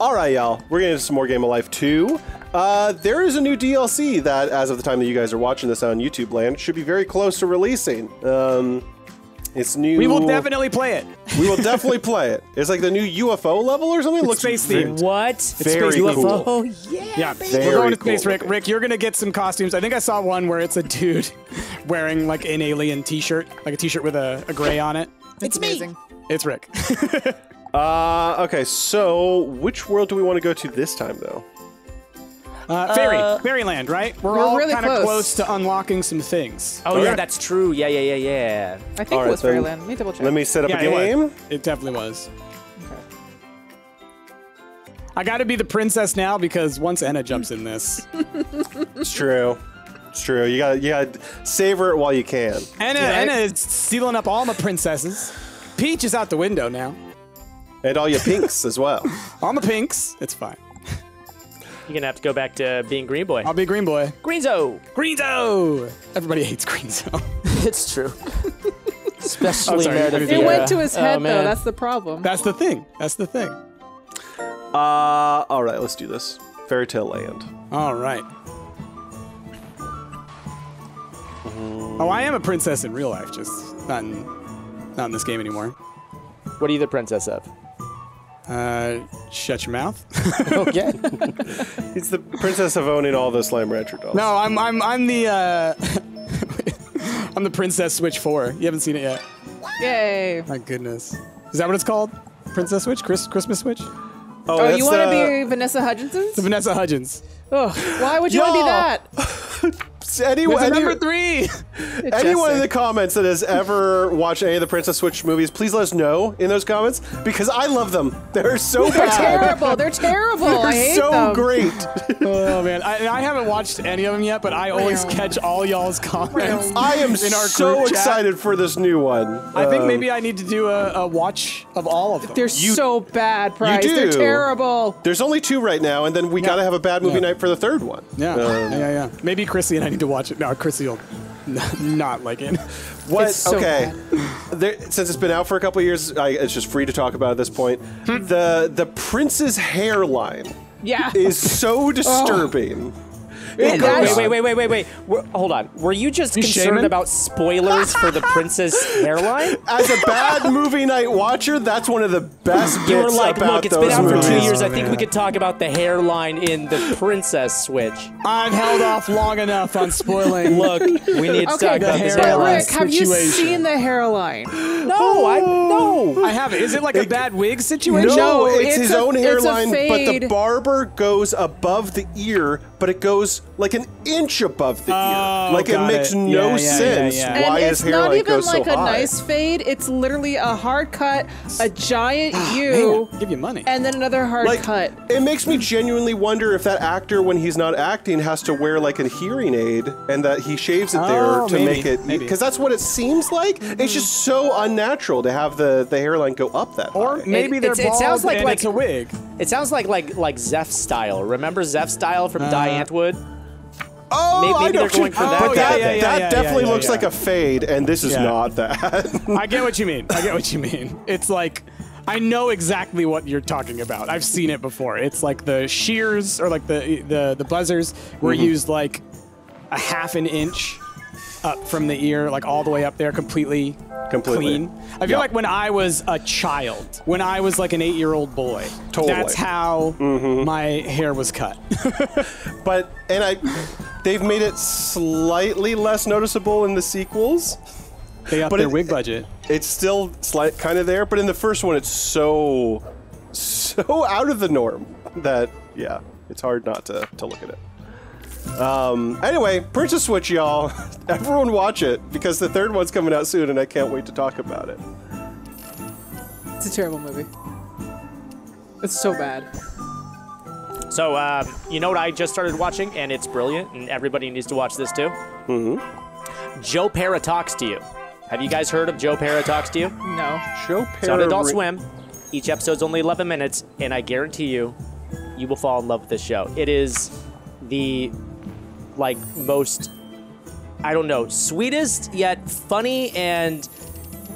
All right, y'all. We're getting into some more Game of Life 2. Uh, there is a new DLC that, as of the time that you guys are watching this on YouTube land, should be very close to releasing. Um, it's new. We will definitely play it. We will definitely play it. It's like the new UFO level or something. It looks space very- themed. What? Very space cool. Oh yeah. Yeah, Very we're going to space, cool. Rick. Rick, you're gonna get some costumes. I think I saw one where it's a dude wearing like an alien T-shirt, like a T-shirt with a, a gray on it. It's amazing. It's Rick. Uh, okay, so which world do we want to go to this time, though? Uh, Fairy, Fairyland, right? We're, We're all really kind of close. close to unlocking some things. Oh yeah, that's true. Yeah, yeah, yeah, yeah. I think All it right, was Fairyland. Let me double check. Let me set up Yeah, a it game. was. It definitely was. I got to be the princess now because once Anna jumps in this, It's true. It's true. You got you got to savor it while you can. Anna, Yeah, I- Enna is stealing up all my princesses. Peach is out the window now. And all your pinks as well. On the pinks. It's fine. You're gonna have to go back to being Green Boy. I'll be Green Boy. Greenzo. Greenzo! Everybody hates Greenzo. it's true. Especially I'm sorry, Meredith it it went to his Oh, head though. That's the problem. That's the thing. That's the thing. Uh, all right, let's do this. Fairy Tale Land. All right. Oh, I am a princess in real life, just not in, not in this game anymore. What are you the princess of? Uh, shut your mouth. Okay. He's the princess of owning all the Slime Rancher dolls. no, I'm I'm I'm the uh, I'm the Princess Switch Four. You haven't seen it yet. Yay. My goodness. Is that what it's called? Princess Switch? Chris Christmas Switch? Oh, Oh, you want to the- be Vanessa Hudgens? The Vanessa Hudgens. Oh, why would you want to be that? anyone, There's a any- number three. Anyone in the comments that has ever watched any of the Princess Switch movies, please let us know in those comments because I love them. They're so They're bad. terrible. They're terrible. They're I hate so them. great. oh man, I, I haven't watched any of them yet, but I always catch all y'all's comments. I am in our so group chat. excited for this new one. I think Um, maybe I need to do a, a watch of all of them. They're so bad, Price. do. They're terrible. There's only two right now, and then we gotta have a bad movie Yeah. night for the third one. yeah, Um, yeah, yeah. Maybe Chrissy and I need to watch it. No, Chrissy will n- not like it. What? So okay. There, since it's been out for a couple years, I, it's just free to talk about at this point. Hmm. the The prince's hairline Yeah. is so disturbing. Oh, Wait, wait, wait, wait, wait, wait. We're- hold on. Were you just You concerned shaming? about spoilers for the princess hairline? As a bad movie night watcher, that's one of the best bits You were like, about look, it's those been out for two years. I Oh, think we could talk about the hairline in the princess switch. I've held off long enough on spoiling. Look, we need to Okay, talk about the hairline. but hairline. Rick, have you situation. seen the hairline? No, I no. Oh. I have it. Is it like a bad wig situation? No, No, it's, it's his a- own it's a hairline, but the barber goes above the ear, but it goes like an inch above the Oh, ear. Like it got makes it. no Yeah, yeah, sense yeah, yeah. And why it's his hairline not even goes like so a high. nice fade. It's literally a hard cut, a giant Man, U, give you money. and then another hard like cut. it makes me genuinely wonder if that actor when he's not acting has to wear like a hearing aid and that he shaves it there Oh, to maybe, make it because that's what it seems like it's just so unnatural to have the the hairline go up that or high. maybe It- they're it's- it bald sounds like- and like- it's a wig. It sounds like like like Zef style. Remember Zef style from Uh, Die Antwoord? oh maybe- I maybe know they're going for that but kind that, of thing. that Yeah, yeah, definitely yeah, looks yeah. like a fade and this is Yeah. not that I get what you mean. I get what you mean. It's like I know exactly what you're talking about. I've seen it before. It's like the shears or like the the the buzzers were Mm-hmm. used like a half an inch up from the ear, like all the way up there, completely, Completely. clean. I feel Yeah. like when I was a child, when I was like an eight-year-old boy, Totally. that's how Mm-hmm. my hair was cut. but and I they've made it slightly less noticeable in the sequels they upped their it- wig budget. it's still slight kind of there but in the first one it's so so out of the norm that yeah it's hard not to, to look at it um anyway princess switch y'all everyone watch it because the third one's coming out soon and i can't wait to talk about it It's a terrible movie. It's so bad. So, um, you know what I just started watching, and it's brilliant, and everybody needs to watch this too. Mm-hmm. Joe Pera talks to you. Have you guys heard of Joe Pera talks to you? No. show It's on Adult Para- Swim. Each episode's only 11 minutes, and I guarantee you, you will fall in love with this show. It is the like most, I don't know, sweetest yet funny, and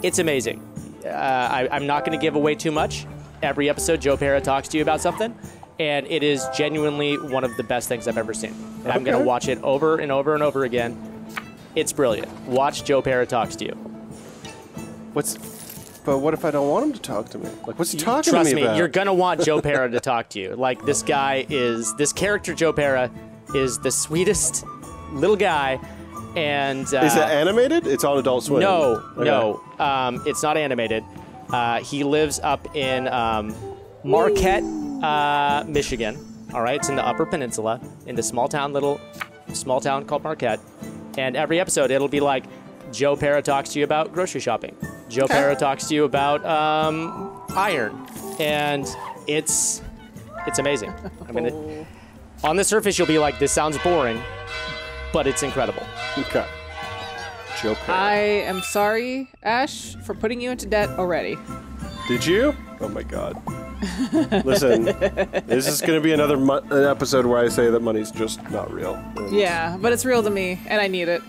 it's amazing. Uh, I, I'm not going to give away too much, every episode Joe Pera talks to you about something, and it is genuinely one of the best things I've ever seen. And I'm gonna watch it over and over and over again. It's brilliant. Watch Joe Pera talks to you. What's? But what if I don't want him to talk to me? Like, what's he talking Trust to me, me, about? you're gonna want Joe Pera to talk to you. Like this guy is this character Joe Pera is the sweetest little guy, and uh, Is it animated? It's on Adult Swim. No, Okay. no, um, it's not animated. Uh, he lives up in um, Marquette, uh, Michigan. All right, it's in the Upper Peninsula, in the small town, little small town called Marquette. And every episode, it'll be like Joe Pera talks to you about grocery shopping. Joe Pera talks to you about um, iron, and it's it's amazing. I mean, it, on the surface, you'll be like, "This sounds boring," but it's incredible. Okay. Joe Perry. I am sorry, Ash, for putting you into debt already. Did you? Oh my god. Listen, this is going to be another mo- an episode where I say that money's just not real. And Yeah, but it's real to me, and I need it.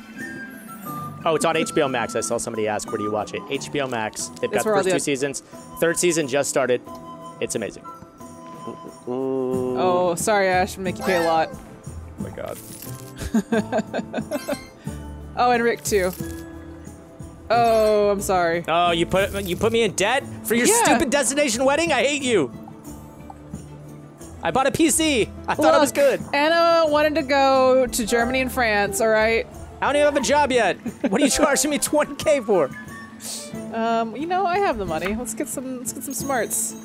Oh, it's on HBO Max. I saw somebody ask, where do you watch it? HBO Max. They've got It's the where all first the- two seasons. Third season just started. It's amazing. Oh, sorry, Ash, make you pay a lot. Oh my god. Oh, and Rick too. Oh, I'm sorry. Oh, you put you put me in debt for your Yeah. stupid destination wedding? I hate you. I bought a PC. I thought it was good. Anna wanted to go to Germany and France. All right. I don't even have a job yet. What are you charging me 20k for? Um, you know, I have the money. Let's get some. Let's get some smarts.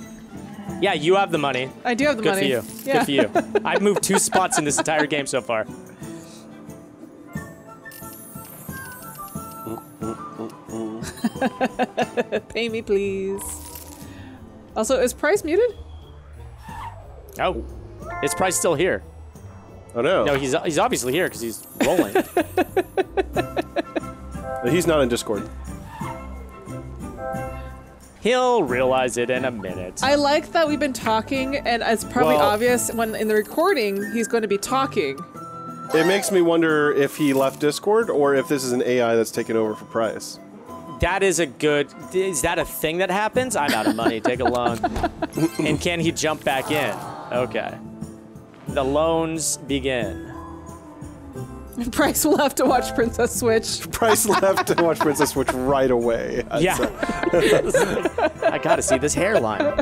Yeah, you have the money. I do have the Good money. Good for you. Yeah. Good for you. I've moved two spots in this entire game so far. Pay me, please. Also, is Price muted? Oh, is Price still here? Oh no. No, he's he's obviously here because he's rolling. He's not in Discord. He'll realize it in a minute. I like that we've been talking, and it's probably Well- obvious when in the recording he's going to be talking. It makes me wonder if he left Discord or if this is an AI that's taken over for Price. That is a good. Is that a thing that happens? I'm out of money. Take a loan. and can he jump back in? Okay. The loans begin. Price will have to watch Princess Switch. Price left to watch Princess Switch right away. I'd Yeah. I gotta see this hairline.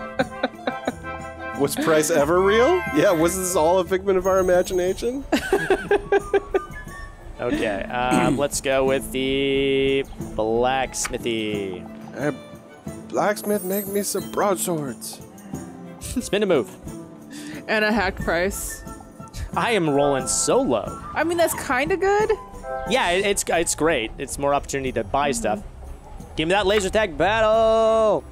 Was Price ever real? Yeah, was this all a figment of our imagination? Okay. Um, let's go with the blacksmithy. Uh, blacksmith, make me some broadswords. Spin a move. And a hacked Price. I am rolling so low. I mean, that's kind of good. Yeah, it, it's it's great. It's more opportunity to buy stuff. Give me that laser tag battle.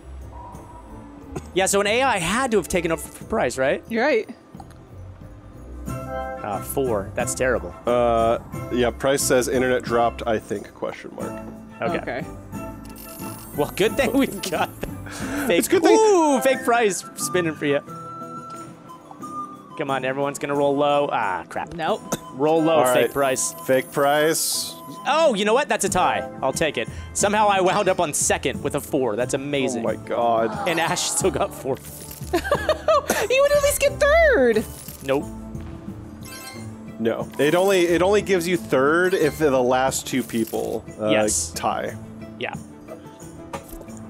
Yeah, so an AI had to have taken over for price, right? You're right. Uh, four. That's terrible. Uh, yeah, Price says internet dropped, I think, question mark. Okay. Okay. Well, good thing we got fake. It's a good thing- Ooh, fake price spinning for you. Come on, everyone's gonna roll low. Ah, crap. Nope. Roll low, All fake right. price. Fake Price. Oh, you know what? That's a tie. I'll take it. Somehow I wound up on second with a four. That's amazing. Oh my god. and Ash still got four. You would at least get third. Nope. No. It only it only gives you third if the last two people uh, Yes. tie. Yeah.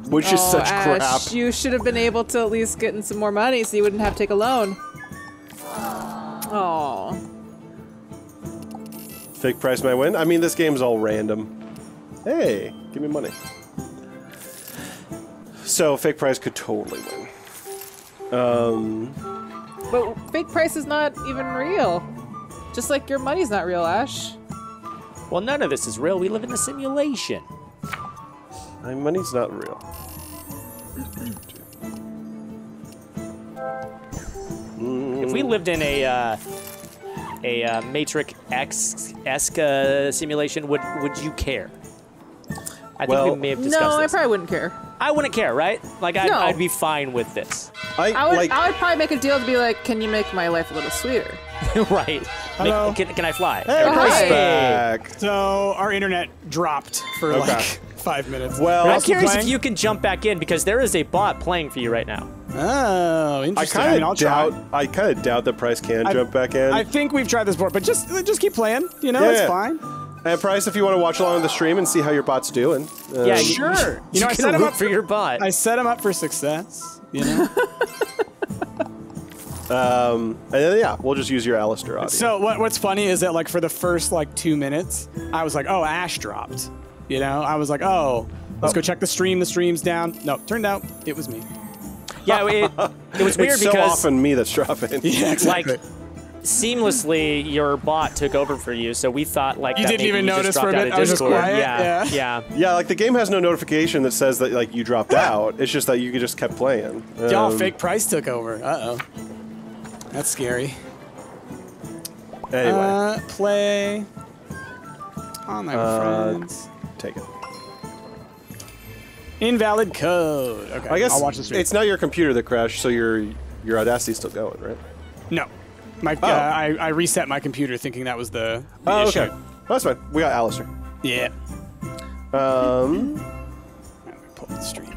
Which is oh, such Ash, crap. you should have been able to at least get in some more money so you wouldn't have to take a loan. Oh. Fake Price might win. I mean, this game's all random. Hey, give me money. So, Fake Price could totally win. Um, but fake price is not even real. Just like your money's not real, Ash. Well, none of this is real. We live in a simulation. My money's not real. If we lived in a uh, a uh, Matrix X esque uh, simulation, would would you care? I think we may have discussed No, I probably wouldn't care. I wouldn't care, right? Like I'd, No. I'd be fine with this, I, I would, like. I would probably make a deal to be like, can you make my life a little sweeter? right? Make- Hello? can, can I fly? hey, Price back. So our internet dropped for Okay. like five minutes. Well- I'm curious playing- if you can jump back in because there is a bot playing for you right now. Oh, I interesting. kind mean, I'll of try. doubt. I kind of doubt that Price can I- jump back in. I think we've tried this before, but just just keep playing. You know, Yeah, it's yeah. fine. and Price, if you want to watch along with the stream and see how your bot's doing. um, Yeah, Sure. You know, I set him up for your bot. I set him up for success. You know. and then yeah, we'll just use your Alistair audio. so what, what's funny is that like for the first like two minutes, I was like, oh, Ash dropped. You know, I was like, oh, let's go check the stream. The stream's down. No, turned out it was me. Yeah, it, it was weird because it's so because often me that's dropping. Yeah, like seamlessly your bot took over for you, so we thought like You that didn't even you notice for a dropped minute. I was just quiet, Yeah, yeah. yeah. Yeah, like the game has no notification that says that like you dropped out. It's just that you just kept playing. Y'all Um, fake price took over. Uh oh. That's scary. Anyway, Uh, play. On my Uh, friends. take it. Invalid code. Okay. I guess I'll watch the stream. it's not your computer that crashed, so your your Audacity's still going, right? no. My, uh, I, I reset my computer thinking that was the, the Oh, issue. okay. That's fine. We got Alistair. Yeah. Um, Pull the stream.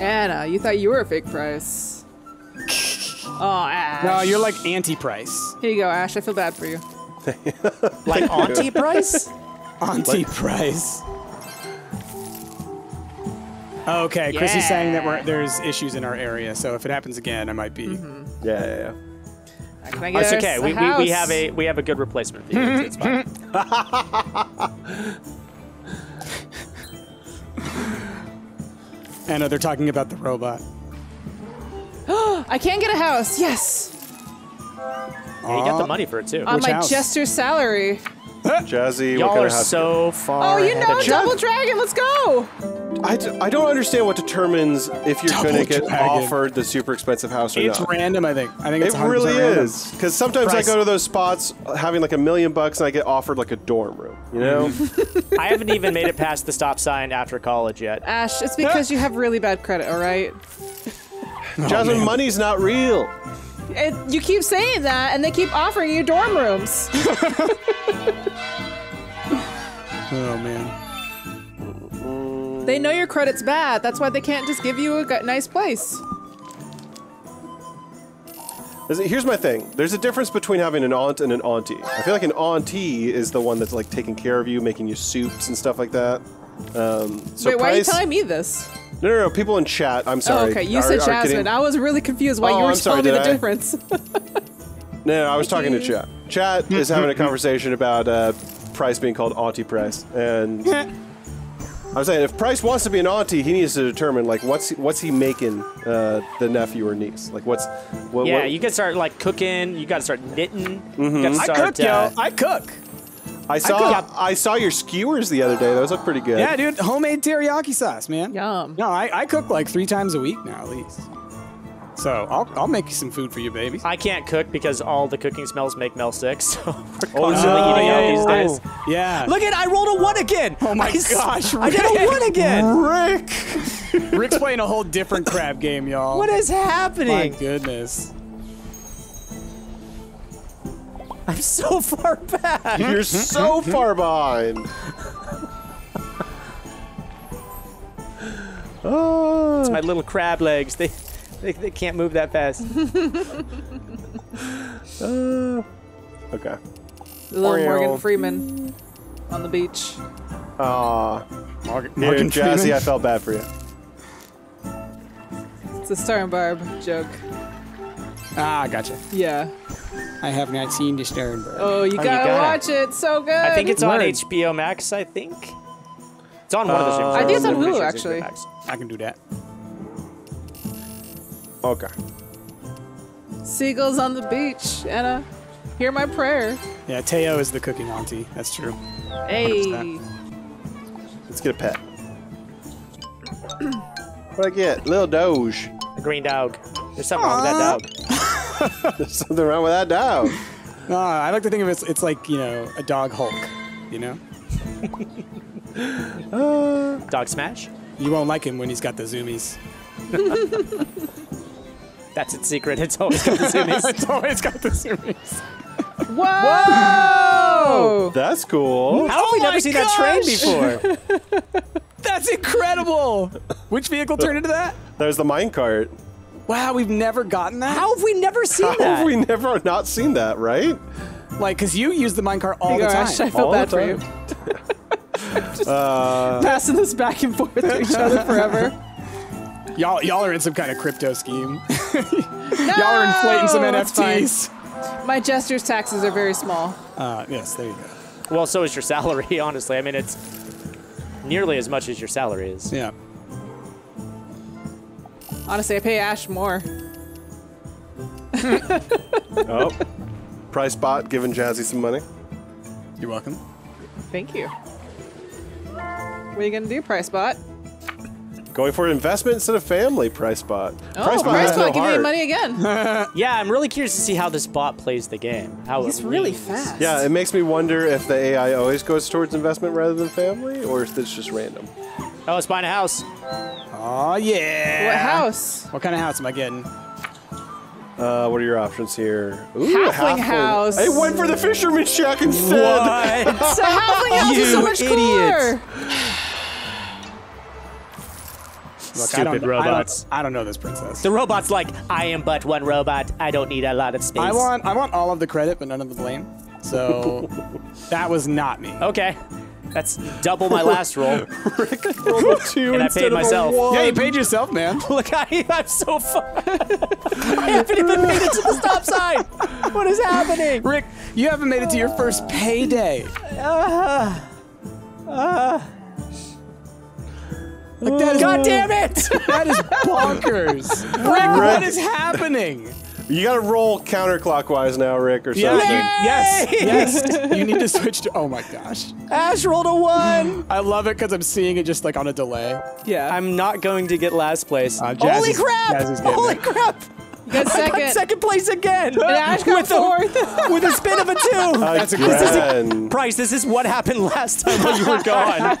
Anna, you thought you were a fake price. Oh, Ash. No, you're like anti-price. Here you go, Ash. I feel bad for you. Like Auntie Price? Anti-price. Okay, Chrissy's saying that we're, there's issues in our area, so if it happens again, I might be. Mm-hmm. yeah, yeah, yeah. Can I Oh, it's okay. We, we, we have a we have a good replacement for you. It's, it's fine. I know they're talking about the robot. I can't get a house. Yes. Yeah, you got the ah, money for it too. On Which my house? jester salary. Jazzy, Y'all kind are of house? so far. Oh, you ahead know, of double dragon. Let's go. I, d- I don't understand what determines if you're going to get dragon. offered the super expensive house or It's not. It's random, I think. I think it's It really random. is. Because sometimes Price. I go to those spots uh, having like a million bucks and I get offered like a dorm room, you know? I haven't even made it past the stop sign after college yet. Ash, it's because you have really bad credit. All right. Jasmine, oh, man. money's not real. It, you keep saying that, and they keep offering you dorm rooms. Oh man. They know your credit's bad. That's why they can't just give you a nice place. Here's my thing. There's a difference between having an aunt and an auntie. I feel like an auntie is the one that's like taking care of you, making you soups and stuff like that. Um, so Wait, why are you telling me this? No, no, no. People in chat. I'm sorry. oh, okay. You are- said Jasmine. I was really confused why Oh, you were I'm sorry, telling me the I? difference. No, no, I was talking to chat. Chat is having a conversation about uh, Price being called Auntie Price, and I was saying if Price wants to be an auntie, he needs to determine like what's what's he making uh, the nephew or niece. Like what's what, Yeah, what- you can start like cooking. You got to start knitting. You got to I cook, uh, yo. I cook. I saw could- I saw your skewers the other day. Those look pretty good. Yeah, dude. Homemade teriyaki sauce, man. Yum. No, I, I cook like three times a week now, at least. So I'll, I'll make you some food for you, baby. I can't cook because all the cooking smells make Mel sick. So we're Oh, constantly no. eating out these days. Oh, yeah. Look at I rolled a one again. Oh my I s- gosh, I did a one again. Rick. Rick's playing a whole different crab game, y'all. What is happening? My goodness. I'm so far back. You're so far behind. oh, It's My little crab legs. They, they, they can't move that fast. okay. Little Oreo. Morgan Freeman on the beach. Aw, Morgan, Here, Morgan Jazzy, Freeman. I felt bad for you. It's a Star and Barb joke. Ah, gotcha. Yeah. I have not seen Disturbed. Oh, you you gotta gotta. watch it. So good. I think it's on HBO Max. I think it's on one of the streaming Uh, I think it's on services. Hulu, sure it's HBO actually. I can do that. Okay. Seagulls on the beach. Anna, hear my prayer. Yeah, Teo is the cooking auntie. That's true. Hey. Let's get a pet. What I get? Little Doge. A green dog. There's something wrong with that dog. There's something wrong with that dog. No, I like to think of it. It's, it's like you know a dog Hulk. You know, Dog smash. you won't like him when he's got the zoomies. That's its secret. It's always got the zoomies. it's always got the zoomies. Whoa! That's cool. How have we Oh never my seen that train before? That's incredible. Which vehicle turned into that? There's the minecart. Wow, we've never gotten that. How have we never seen How that? have we never not seen that, right? Like, cause you use the minecart all Here the you go, Ash. I time. feel All bad the for you. time. Uh, Passing this back and forth to each other forever. Y'all, y'all are in some kind of crypto scheme. y'all are inflating some No, it's fine. NFTs. My jester's taxes are very small. Uh, yes, there you go. well, so is your salary, honestly. I mean, it's nearly as much as your salary is. Yeah. Honestly, I pay Ash more. Oh, price bot giving Jazzy some money. You're welcome. Thank you. What are you gonna do, Price Bot? Going for investment instead of family. Price bot. Oh, price bot Price has Bot, give me money again. Yeah, I'm really curious to see how this bot plays the game. How He's it really fast. Yeah, it makes me wonder if the AI always goes towards investment rather than family, or if it's just random. Oh, it's buying a house. Oh yeah. What house? What kind of house am I getting? Uh, what are your options here? Ooh, a Halfling house. I went for the fisherman shack instead. The halfling house is so You much idiot. cooler. Look, I don't, Stupid I don't- robots. I don't know this princess. The robot's like, I am but one robot. I don't need a lot of space. I want I want all of the credit, but none of the blame. So that was not me. Okay. That's double my last roll. Roll a two And I instead paid of a myself. one. Yeah, you paid yourself, man. Look, I, I'm so far. I haven't even made it to the stop sign. What is happening? Rick, you haven't made it to your first payday. Uh, uh, like that is God damn it! that is bonkers. Rick, what is happening? You gotta roll counterclockwise now, Rick, or something. Yes, yes, yes. You need to switch to. Oh my gosh, Ash rolled a one. I love it because I'm seeing it just like on a delay. Yeah. I'm not going to get last place. Uh, Holy Jazzy's- crap! Jazzy's getting Holy it. crap! You got second. got second place again. And Ash got with a, fourth. with a spin of a two. That's a good Again. Price, this is what happened last time while you were gone.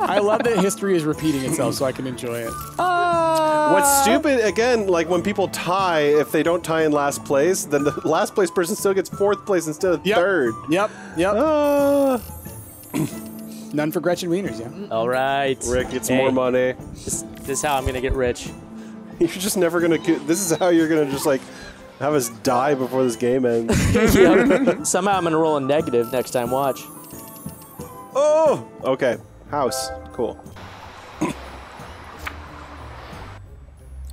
I love that history is repeating itself, so I can enjoy it. What's stupid again, like when people tie, if they don't tie in last place, then the last place person still gets fourth place instead of Yep. third. Yep, yep. Uh, None for Gretchen Wieners, yeah. All right. Rick gets Hey, more money. This, this is how I'm going to get rich. You're just never gonna get. This is how you're gonna just like have us die before this game ends. Yep. Somehow I'm going to roll a negative next time. Watch. oh, okay. House, cool.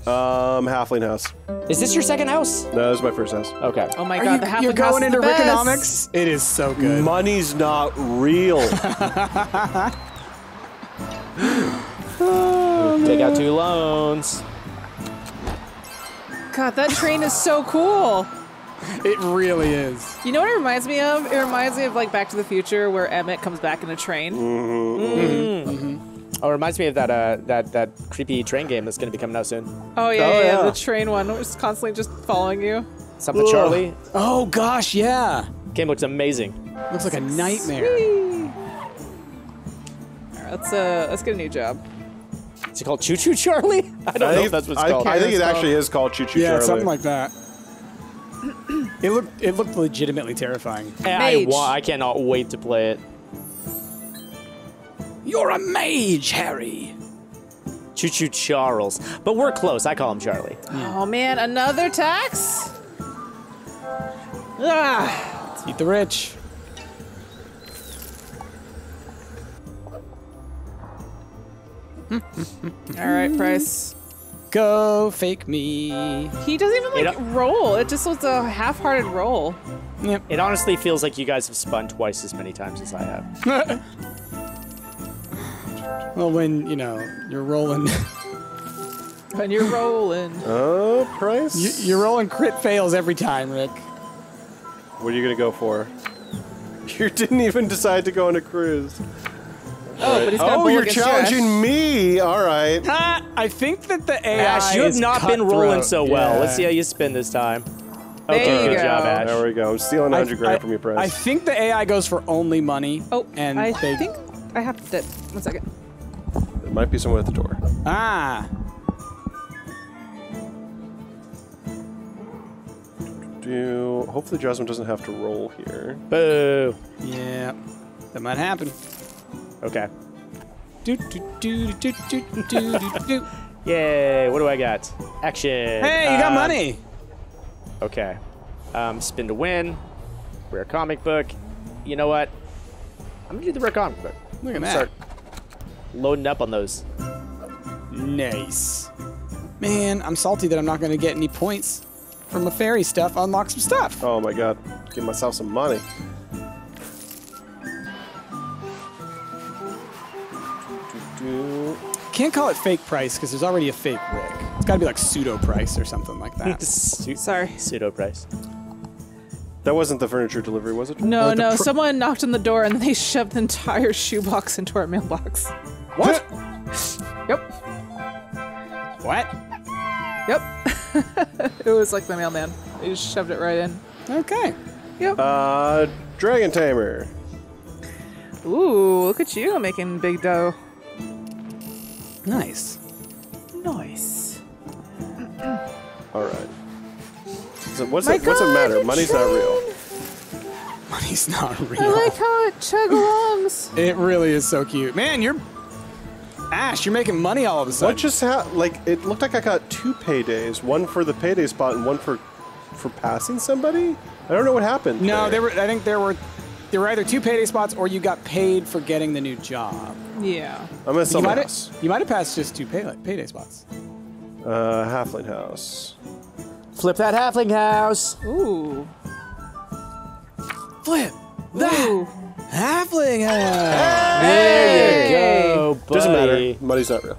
um, halfling house. Is this your second house? No, this is my first house. Okay. Oh my Are god, you, the halfling you're house going is into the best. Rickonomics? It is so good. Money's not real. Take out two loans. God, that train is so cool. It really is. You know what it reminds me of? It reminds me of like Back to the Future, where Emmett comes back in a train. Mhm. Mhm. Oh, it reminds me of that uh, that that creepy train game that's going to be coming out soon. Oh yeah, Oh, yeah, yeah. the train one, was constantly just following you. Something Charlie. Oh gosh, yeah. Game looks amazing. Looks like a nightmare. All right, let's uh, let's get a new job. Is it called Choo Choo Charlie? I don't I know think, if that's what it's I, called. I think it It's actually is called Choo Choo Yeah, Charlie. something like that. It looked it looked legitimately terrifying. I, I, wa- I cannot wait to play it. You're a mage, Harry. Choo Choo Charles. But we're close. I call him Charlie. Oh man, another tax? Ah, Eat the rich. all right, Price. Go fake me. He doesn't even It- like roll. It just was a half-hearted roll. Yep. It honestly feels like you guys have spun twice as many times as I have. Well, when you know you're rolling, When you're rolling. Oh, price. you, you're rolling crit fails every time, Rick. What are you gonna go for? You didn't even decide to go on a cruise. Oh, but he's got Oh, you're challenging Josh. me. All right. Ah, I think that the AI Ash, you have is not been rolling cutthroat. so well. Yeah. Let's see how you spin this time. There you good job, go. Ash. There we go. I'm stealing 100 grand I- from you, price. I think the AI goes for only money. Oh, and I they think I have to. One second. there might be someone at the door. ah. Do hopefully Jasmine doesn't have to roll here. Boo. Yeah, that might happen. Okay. Do, do, do, do, do, do, do, do. Yay, what do I got? Action. Hey, you uh, got um, money. Okay. Um, spin to win. Rare comic book. You know what? I'm going to do the rare comic book. Look at that. Start loading up on those. Nice. Man, I'm salty that I'm not going to get any points from the fairy stuff. Unlock some stuff. Oh, my God. Give myself some money. Do-do. Can't call it fake price because there's already a fake Rick. It's got to be like pseudo price or something like that. Sorry. Pseudo price. That wasn't the furniture delivery, was it? No, no. pr- Someone knocked on the door and they shoved the entire shoebox into our mailbox. what? Yep. what? Yep. it was like the mailman. They just shoved it right in. Okay. Yep. Uh, Dragon Tamer. Ooh, look at you making big dough. Nice. Nice. All right. So what's My it? What's it matter? the Money's not real. Money's not real. I like how it chug alongs. It really is so cute. Man, you're. Ash, you're making money all of a sudden. What just happened? Like it looked like I got two paydays, one for the payday spot and one for for passing somebody. I don't know what happened. no, there were. I think there were. There were either two payday spots or you got paid for getting the new job. Yeah. I'm at You someone might else. have. You might have passed just two pay, payday spots. Uh, Halfling House. Flip that halfling house. Ooh. Flip Ooh. halfling. There you go, buddy. Doesn't matter. Money's not real.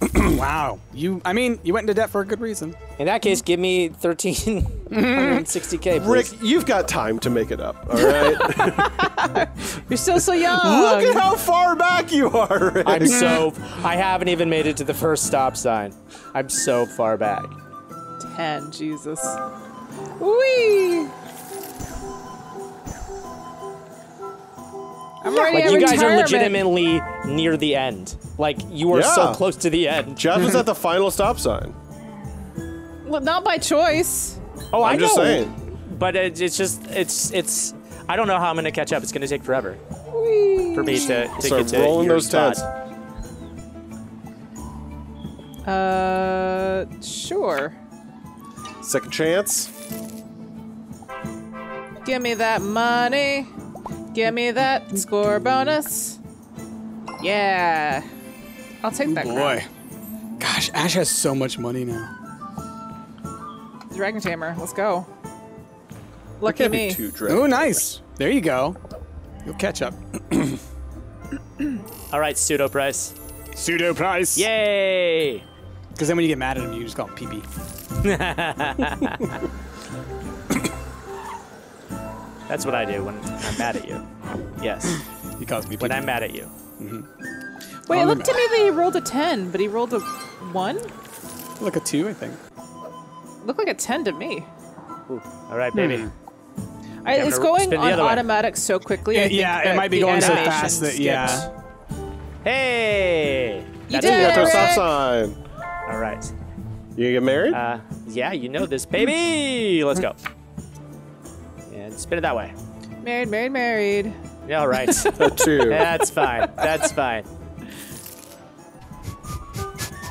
Wow. You. I mean, you went into debt for a good reason. In that case, give me 1360k, please. Rick, you've got time to make it up. All right. You're still so young. Look at how far back you are. Rick. I'm so. I haven't even made it to the first stop sign. I'm so far back. Ten, Jesus. Wee. I'm already Like you guys are legitimately near the end. Like you are so close to the end. Jazz was at the final stop sign. Well, not by choice. Oh, I I'm just know. saying. But it, it's just it's it's. I don't know how I'm gonna catch up. It's gonna take forever Wee. for me to, to Start get to rolling your those spot. tents. Uh, sure. Second chance. Give me that money. Give me that score bonus. Yeah. I'll take that Boy. Gosh, Ash has so much money now. Dragon Tamer, let's go. Lucky Can't me. be too dread. Oh, nice. There you go. You'll catch up. All right, pseudo price. Pseudo price. Yay! Because then when you get mad at him, you just call him PP. That's what I do when I'm mad at you. Yes, He calls me PP. when I'm mad at you. Wait, it On the looked to me that he rolled a 10, but he rolled a 1? Look a two, I think. Looked like a 10 to me. All right, baby. I, I'm it's gonna going spin the on other way. automatic so quickly. I Yeah, think yeah, it might be going so fast that- skipped. yeah. Hey! You did You got to a Rick. stop sign. All right. You gonna get married? Uh, yeah, you know this, baby. Let's go. And spin it that way. Married, married, married. Yeah, all right. a two. That's fine. That's fine.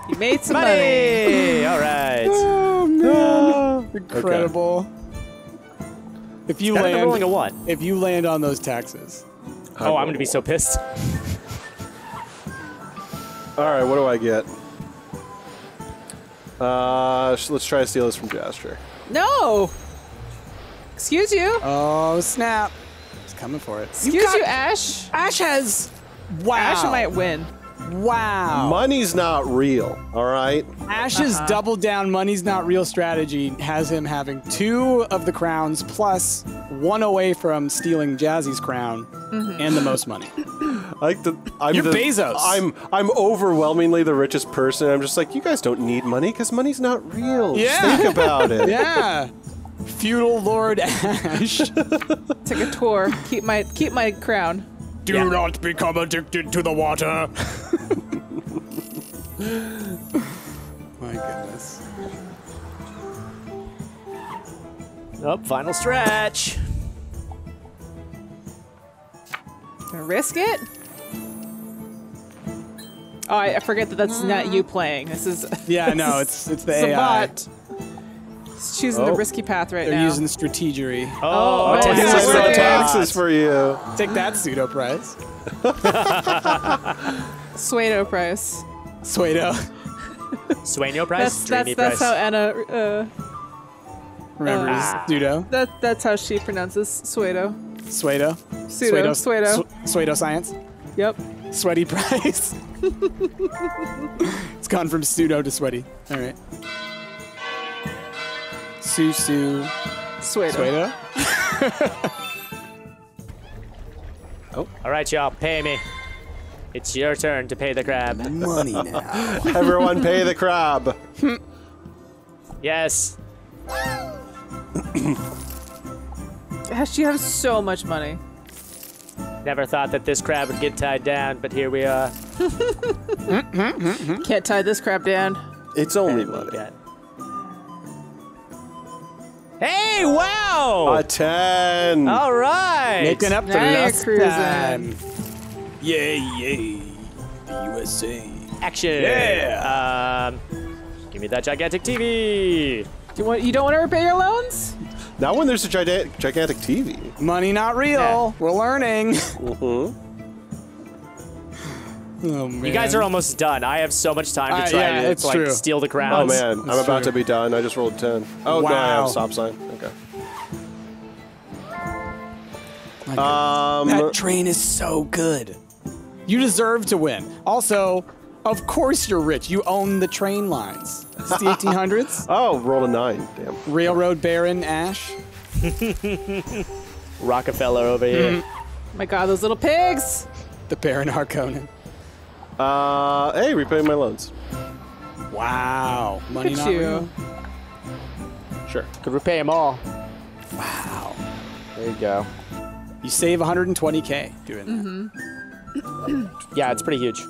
You made some money. Money. All right. Oh, man. Incredible. If you Better than rolling a land, one. if you land on those taxes, Oh, I'm gonna be so pissed. All right, what do I get? Uh, let's try to steal this from Jasper. No! Excuse you. oh snap, he's coming for it. Excuse got- you, Ash. Ash has. Wow. Ash might win. Wow. Money's not real. All right. Ash's Uh-huh. double down money's not real strategy has him having two of the crowns plus one away from stealing Jazzy's crown Mm-hmm. and the most money. Like the, I'm You're the, Bezos. I'm I'm overwhelmingly the richest person. I'm just like you guys don't need money because money's not real. Just Yeah. think about it. Yeah. Feudal Lord Ash. Take a tour. Keep my keep my crown. Do Yeah. not become addicted to the water. My goodness. Oh, final stretch. Gonna risk it. Oh, I, I forget that that's not you playing. This is Yeah, no, it's it's the it's AI. bot. It's choosing the Oh. risky path right now. They're now. using strategery. Oh, Oh, This yeah, is we're no there. taxes for you. Take that pseudo prize. Suedo price. Suedo. Sueño price, That's that's dreamy that's price. how Anna. Uh, Remember Ah. pseudo. that that's how she pronounces Suedo. Suedo. Pseudo. Suedo. Suedo science. Yep. Sweaty price. it's gone from pseudo to sweaty. All right. Su su Suedo. Suedo. Oh. All right, y'all, pay me. It's your turn to pay the crab. Money now. Everyone pay the crab. Yes. Gosh, you have so much money. Never thought that this crab would get tied down, but here we are. Can't tie this crab down. It's only We money. got- Hey, wow! A 10. All right. Making up for Now you're lost cruising. time. Yay, yay. USA. Action. Yeah. Um, give me that gigantic TV. Do you want? You don't want to repay your loans? Not when there's a gigantic, gigantic TV. Money not real. Yeah. We're learning. Mm-hmm. Oh, man. You guys are almost done. I have so much time to Uh, try yeah, to it's like true. steal the Oh crowns. man, I'm That's about true. to be done. I just rolled 10. Oh, no, I have a stop sign. Okay. Um, that train is so good. You deserve to win. Also, of course you're rich. You own the train lines. It's the 1800s. oh, rolled a 9. Damn. Railroad Baron Ash. Rockefeller over here. My God, those little pigs! The Baron Harkonnen. Uh, hey, repay my loans. Wow. Money Look not you. real. Sure. Could repay them all. Wow. There you go. You save 120k doing that. Mm-hmm. Yeah, it's pretty huge.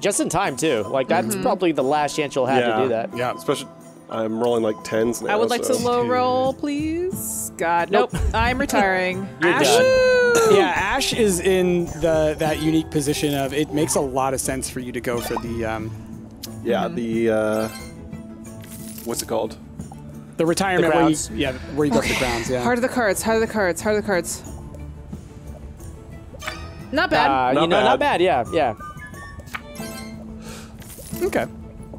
Just in time too. Like that's Mm-hmm. probably the last chance you'll have Yeah. to do that. Yeah. Especially, I'm rolling like 10s now. I would like so. to low roll, please. God, nope. I'm retiring. You're Ash- done. Yeah, Ash is in the that unique position of it makes a lot of sense for you to go for the um, Yeah, the, uh, what's it called? the retirement where you, yeah where you go for the crowns. Yeah. Heart of the cards. Heart of the cards. Heart of the cards. Not bad. Uh, Not you know, bad. not bad. Yeah, yeah. okay.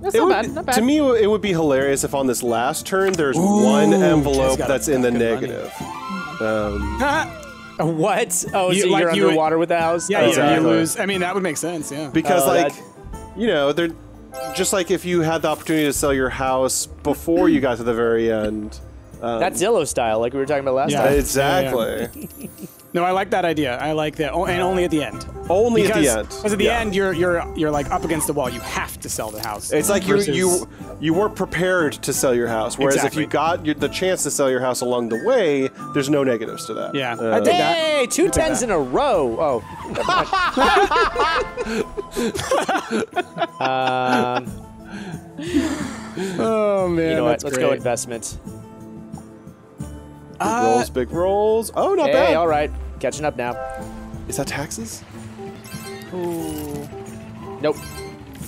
That's It not would- bad. Not bad. To me, it would be hilarious if on this last turn there's one envelope that's in the negative. Um, What? Oh, You- so like you're you- underwater with the house? Yeah, Oh, yeah, Exactly. you lose. I mean, that would make sense. Yeah. because, Oh, like, that- you know, they're just like if you had the opportunity to sell your house before you got to the very end. Um, That's Zillow style, like we were talking about last Yeah. time. exactly. No, I like that idea. I like that, oh, and only at the end. Only because, at the end. Because at the Yeah. end, you're you're you're like up against the wall. You have to sell the house. It's like you versus- you you weren't prepared to sell your house. Whereas Exactly. if you got your, the chance to sell your house along the way, there's no negatives to that. Yeah. Uh, I dig that. Hey, two tens that. in a row. Oh. um, Oh man, you know what? that's Let's great. go investment. Big Uh, rolls, big rolls. Oh, not Hey, bad. all right. Catching up now. Is that taxes? Nope.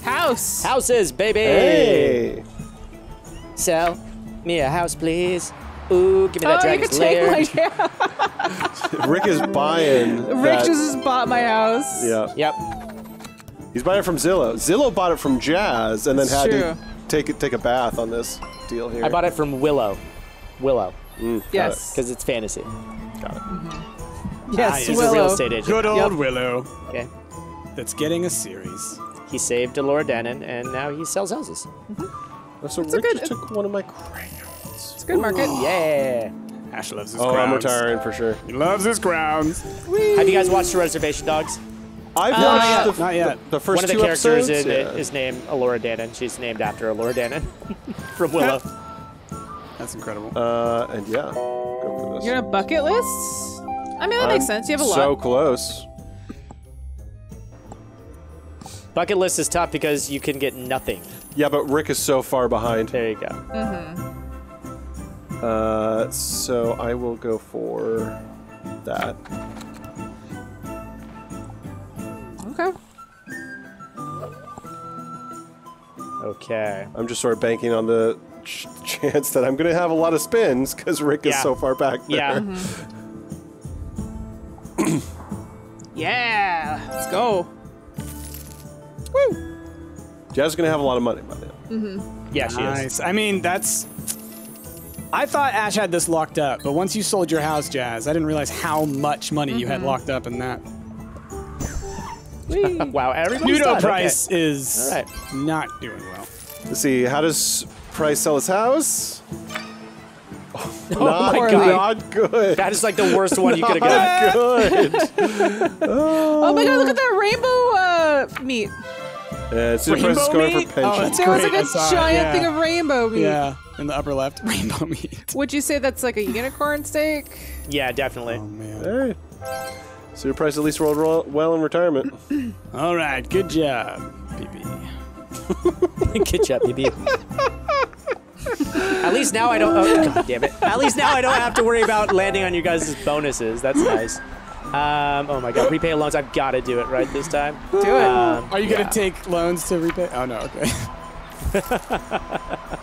House. Houses, baby. Hey. Sell me a house, please. Ooh, give me that Oh, you dragon's lair. take my. Rick is buying. Rick that- just bought my house. Yeah. Yep. He's buying it from Zillow. Zillow bought it from Jazz and then It's had true. to take it, take a bath on this deal here. I bought it from Willow. Willow, Mm, Yes. because it's fantasy. it, Got it. Yes. He's He's a real estate agent. Good old Yep. Willow. Okay. That's getting a series. He saved Delora Denon, and now he sells houses. Mm-hmm. Oh, so It's a Rick good- just took one of my crayons. It's a good market. Yeah. Ash loves his Oh, I'm retiring for sure. He loves his crowns. Have you guys watched The Reservation Dogs? I've uh, not watched yet. the, Not yet. the, the first One of the two characters episodes. in yeah. is named Elora Danan. She's named after Elora Danan from Willow. That's incredible. Uh, and yeah, go for this. You're on a bucket list? I mean, that makes I'm sense. You have a lot. So close. Bucket list is tough because you can get nothing. Yeah, but Rick is so far behind. There you go. Mhm. Uh, so I will go for that. Okay. Okay. I'm just sort of banking on the ch- chance that I'm going to have a lot of spins because Rick is so far back there. Yeah. Yeah, let's go. Jazz is going to have a lot of money by then. Mm-hmm. Yeah, she is. Nice. I mean, that's. I thought Ash had this locked up, but once you sold your house, Jazz, I didn't realize how much money you had locked up in that. Wow, everybody's Pseudo done. price is All right. not doing well. Let's see. How does Price sell his house? Oh not, my god. not good. That is like the worst one you could have gotten. Not good. Oh my god, look at that rainbow uh, meat. Yeah, it's Super Price is Rainbow going meat? for pension. Oh, that's There was great, like I a saw it, giant yeah. thing of rainbow meat. Yeah, in the upper left, rainbow meat. Would you say that's like a unicorn steak? Yeah, definitely. Oh man. Hey. Super Price at least rolled ro- well in retirement. All right, good job, BB. Good job, BB. At least now I don't. Oh, God damn it! At least now I don't have to worry about landing on you guys' bonuses. That's nice. Um, oh my god, repay loans. I've got to do it right this time. Do it. Um, Are you gonna take loans to repay? Oh no, okay.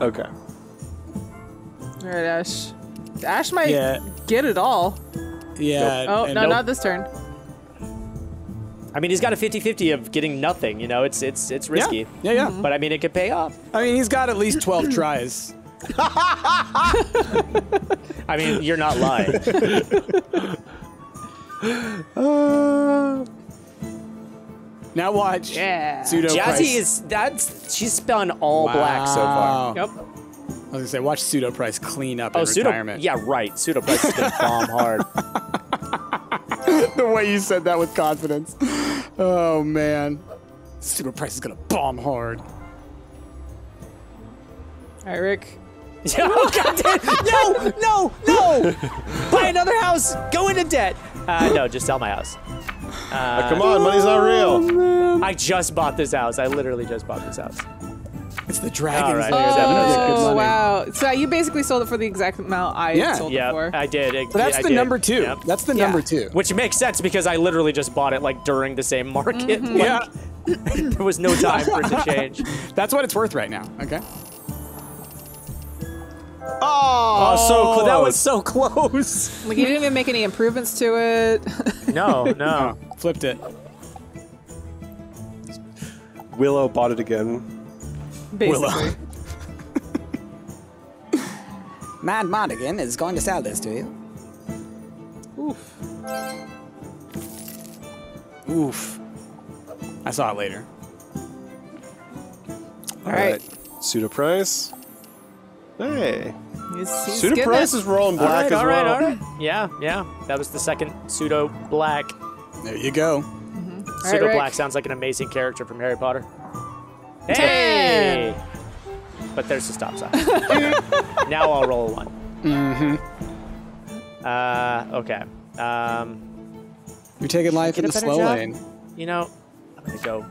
Okay. All right, Ash. Ash might Yeah. get it all. Yeah. Oh, no, Nope. not this turn. I mean, he's got a 50-50 of getting nothing. You know, it's it's it's Yeah, risky. yeah, yeah. But I mean, it could pay off. I mean, he's got at least twelve tries. I mean, you're not lying. Uh, Now watch. Yeah. Pseudo Jazzy price. is that's she's spun all black so far. Wow. Yep. I was gonna say, watch pseudo price clean up Oh, in pseudo. retirement. Yeah, right. Pseudo price is gonna bomb hard. the way you said that with confidence. Oh man, Super price is gonna bomb hard. All right, Rick. oh God damn! No, no, no! Buy another house. Go into debt. Uh, no, just sell my house. come on, money's not real. I just bought this house. I literally just bought this house. It's the dragons. All right, lair. here's oh, That evidence. is good Oh wow! So you basically sold it for the exact amount I Yeah. sold it Yeah, for. I did. It- But that's I the did. number two. That's the number two. Which makes sense because I literally just bought it like during the same market. Mm-hmm. Like, yeah, there was no time for it to change. that's what it's worth right now. Okay. Oh, oh. so cl- that was so close. Like you didn't even make any improvements to it. No, no. Oh, flipped it. Willow bought it again. Basically. Uh, Madmartigan is going to sell this to you. Oof. Oof. I saw it later. All right. Pseudo Price. Hey. He's, he's Pseudo Price is rolling black right, as all right, well. all right. Yeah, yeah. That was the second pseudo black. There you go. Mm-hmm. All right, Pseudo Rick. black sounds like an amazing character from Harry Potter. Ten. Hey! But there's the stop sign. now I'll roll a one. Mm-hmm. Uh, okay. Um, You're taking life in the slow job? lane. you know, I'm gonna go.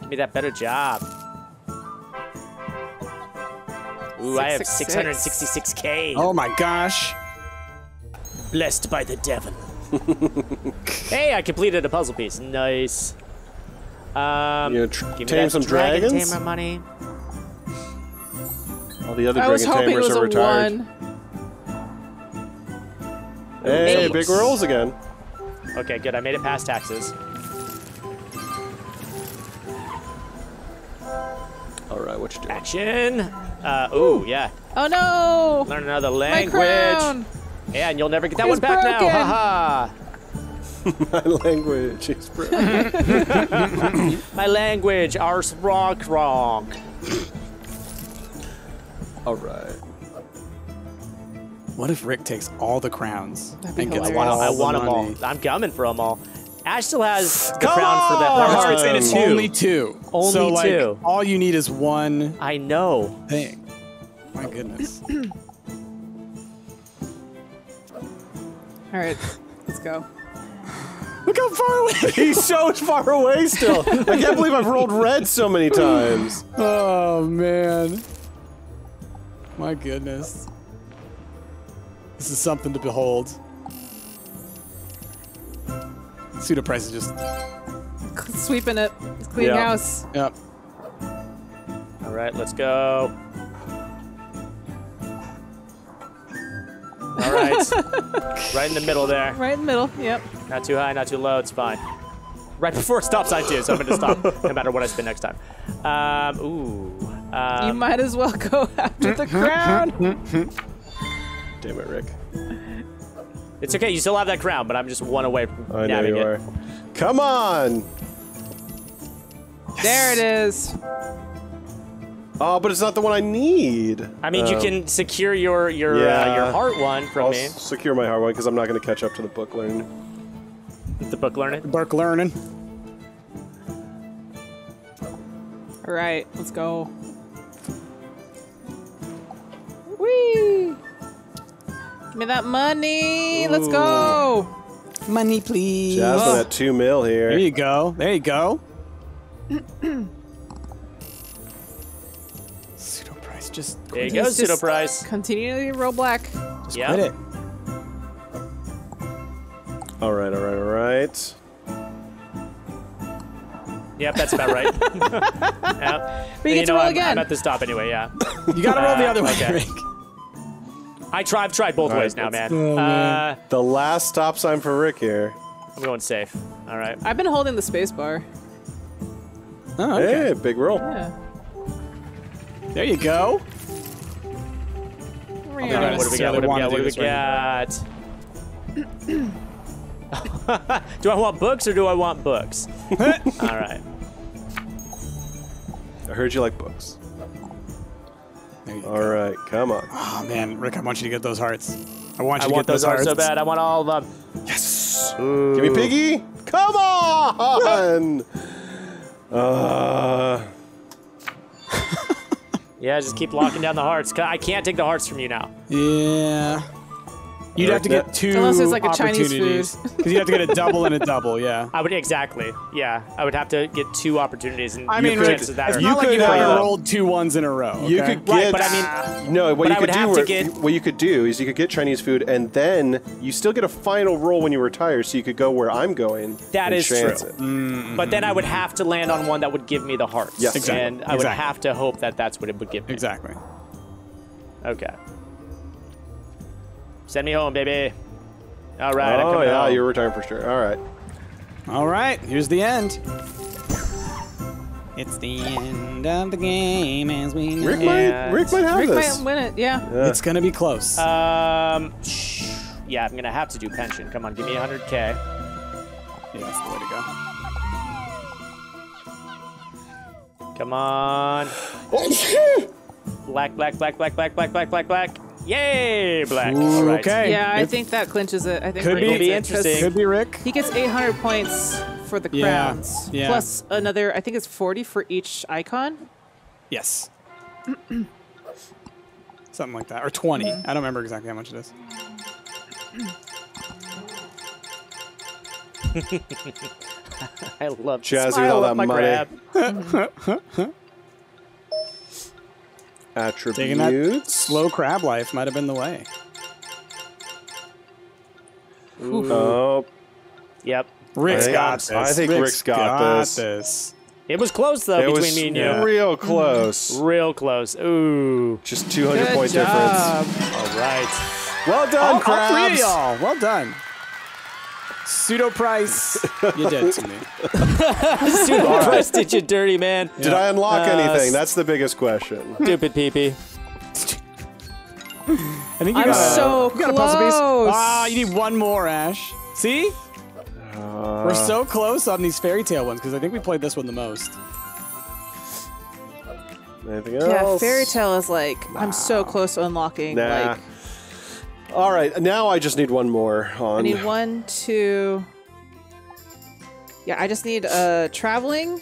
Give me that better job. Ooh, I have 666. 666k. Oh my gosh. Blessed by the devil. hey, I completed a puzzle piece. Nice. Um, You gonna tr- give me tame that some dragon dragons? tamer money. All the other I dragon hoping it tamers was are a retired. one. Hey, Eight. big rolls again. Okay, good. I made it past taxes. All right, what you doing? Action. Uh, ooh, yeah. Oh no! Learn another My language. crown. Yeah, and you'll never get that It's one back broken. now. Haha. My language is brilliant. My language, ars rock rock. All right. What if Rick takes all the crowns That'd and gets hilarious. all I the want them all. I'm coming for them all. Ash still has the Come crown for that. on! Power It's- it's two. Only two. Only so, like, two. All you need is one I know. thing. My goodness. All right, let's go. Look how far away. He's so far away still. I can't believe I've rolled red so many times. Oh man. My goodness. This is something to behold. Pseudo price is just Sweeping it. It's Clean Yeah. house. yep. All right, let's go. All right. right in the middle there. Right in the middle. Yep. Not too high, not too low. It's fine. Right before stop sign too, so I'm gonna stop no matter what I spin next time. Um, ooh. Um, You might as well go after the crown. Damn it, Rick. It's okay. You still have that crown, but I'm just one away from I know nabbing you it. are. Come on! There it is. Oh, but it's not the one I need. I mean, you Um, can secure your your uh, your heart one from I'll me. s- secure my hard one because I'm not going to catch up to the book learning. The book learning. The book learning. All right, let's go. Whee! Give me that money. Let's go. Money, please. Jasmine at two mil here. There you go. There you go. Pseudo. Just There you Please go, pseudo just price. Continue to roll black. Yeah. quit it. All right, all right, all right. Yep, that's about right. yeah. But you get to roll I'm, again. I'm at the stop anyway. Yeah. You gotta roll the Uh, other way, okay. Rick. I try. I've tried both All right, ways now, man. let's- Oh, man. Uh, The last stop sign for Rick here. I'm going safe. All right. I've been holding the space bar. Oh, okay. Hey, big roll. Yeah. There you go. What do we got? What do we got? What do we got? What do we got? do I want books or do I want books? All right. I heard you like books. There you All go. right, come on. Oh man, Rick, I want you to get those hearts. I want you I to want get those those hearts hearts so bad. I want all of them. Yes. Give me piggy. Come on. uh, Yeah, just keep locking down the hearts. I can't take the hearts from you now. Yeah. You'd have to get two Unless it's like a Chinese opportunities. Because you'd have to get a double and a double, yeah. I would exactly. Yeah, I would have to get two opportunities, and I mean, Rick, chances of that are You not like you could, haven't uh, rolled two ones in a row. You okay? could get. Right, but I mean- no. What but you I could would do, have to were- get- what you could do is you could get Chinese food, and then you still get a final roll when you retire, so you could go where I'm going. That and is chance true. But then I would have to land on one that would give me the hearts. Yes. Exactly. And I would Exactly. have to hope that that's what it would give me. Exactly. Okay. Send me home, baby. All right. I'm Oh coming yeah, home. you're retiring for sure. All right. All right, here's the end. It's the end of the game as we know. Rick might. Rick might have Rick this. might win it. Yeah. Yeah. It's gonna be close. Um. shh. Yeah, I'm gonna have to do pension. Come on, give me 100k. yeah, that's the way to go. Come on. black, black, black, black, black, black, black, black, black. Yay, black. All right. Okay. Yeah, I It think that clinches it. I think Could Rick be- be interesting. Could be Rick. He gets 800 points for the Yeah, crowns, yeah. plus another. I think it's 40 for each icon. Yes. Something like that, or 20. Mm-hmm. I don't remember exactly how much it is. I love Jazzy with all that my money. grab. Taking that Attributes. slow crab life might have been the way. Oh, Yep. Rick's I- got this. I think Rick's got this. this. It was close though it between was me and you. real mm-hmm. close. Real close. Ooh. Just 200 Good point job. All right. Well done, All, all three of y'all. Well done. Pseudo price. you did to me. Pseudo price did you dirty, man. Did I unlock Uh, anything? That's the biggest question. Stupid peepee. I think you I'm got so you got a puzzle piece. close. Ah, you need one more, Ash. See? Uh, We're so close on these fairy tale ones because I think we played this one the most. Anything else? Yeah, fairy tale is like I'm so close to unlocking. Nah. Like All right, now I just need one more on. I need one, two. Yeah, I just need uh traveling,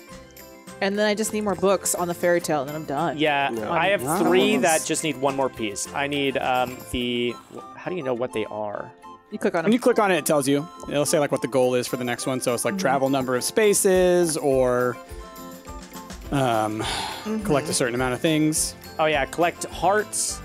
and then I just need more books on the fairy tale, and then I'm done. Yeah, Yeah. I have three Nice. that just need one more piece. I need um, the. How do you know what they are? You click on When you click on it, it tells you. It'll say like what the goal is for the next one. So it's like travel number of spaces or um, collect a certain amount of things. Oh yeah, collect hearts,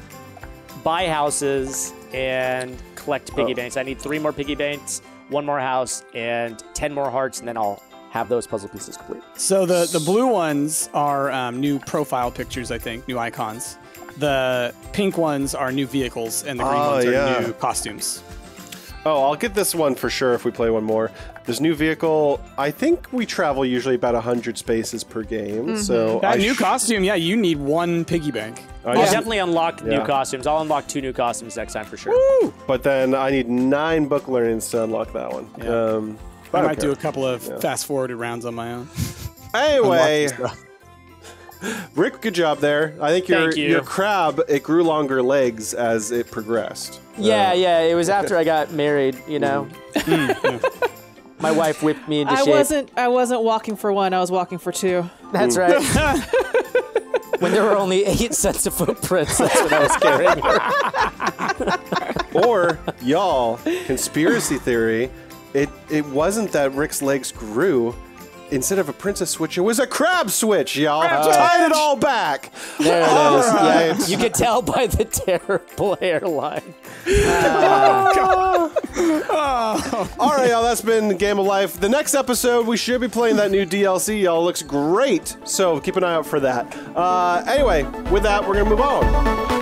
buy houses, and collect piggy Oh. banks. I need three more piggy banks, one more house, and ten more hearts, and then I'll have those puzzle pieces complete. So the the blue ones are um, new profile pictures, I think, new icons. The pink ones are new vehicles, and the green Oh, ones are yeah. new costumes. Oh, I'll get this one for sure if we play one more. This new vehicle, I think we travel usually about 100 spaces per game. Mm-hmm. So That I new sh- costume, yeah, you need one piggy bank. I I'll sh- definitely unlock new costumes. I'll unlock two new costumes next time for sure. But then I need nine book learnings to unlock that one. Yeah. Um, I don't might do a couple of fast forwarded rounds on my own. Anyway, Rick, good job there. I think your you. your crab it grew longer legs as it progressed. Yeah, uh, yeah. It was after I got married, you know. Mm, My wife whipped me into I shape. wasn't. I wasn't walking for one. I was walking for two. That's right. when there were only eight sets of footprints, that's what I was carrying. Or y'all, conspiracy theory, it it wasn't that Rick's legs grew. Instead of a princess switch, it was a crab switch, y'all. Tied it all back. There it is. All Yeah, right. you could tell by the terrible hairline. All right, y'all. That's been Game of Life. The next episode, we should be playing that new DLC. Y'all looks great, so keep an eye out for that. Uh, anyway, with that, we're gonna move on.